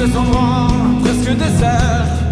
cet endroit presque désert.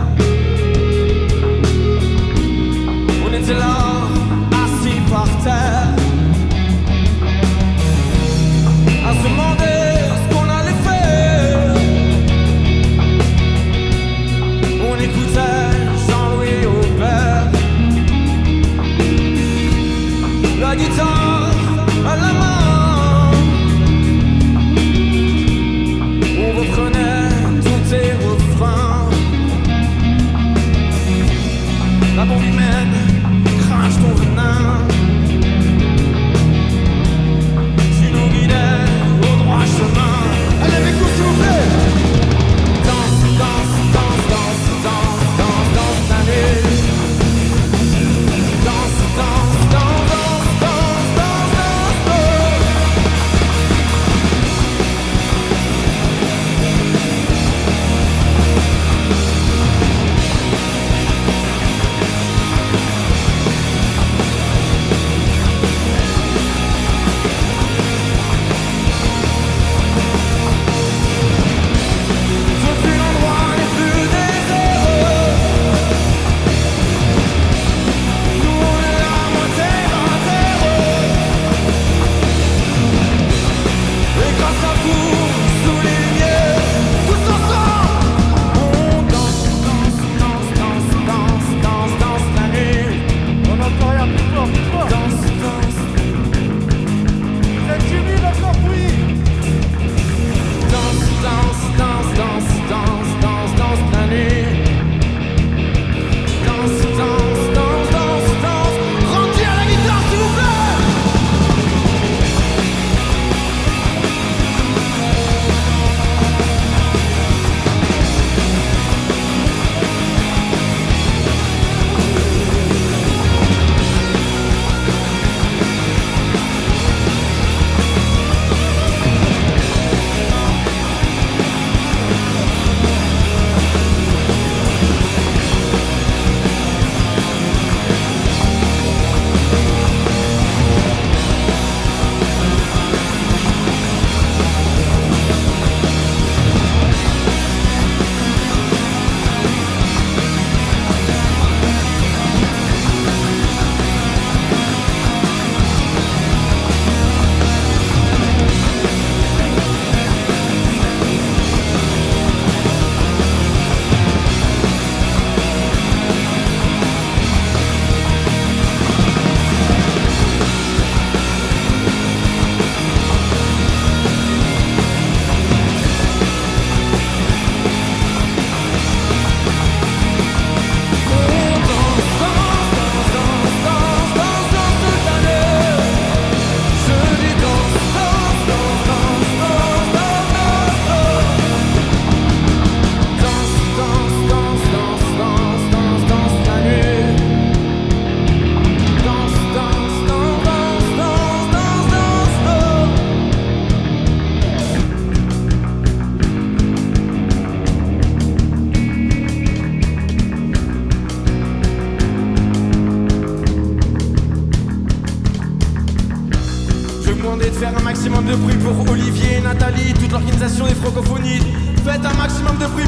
de faire un maximum de bruit pour Olivier, Nathalie, toute l'organisation des francophonies. Faites un maximum de bruit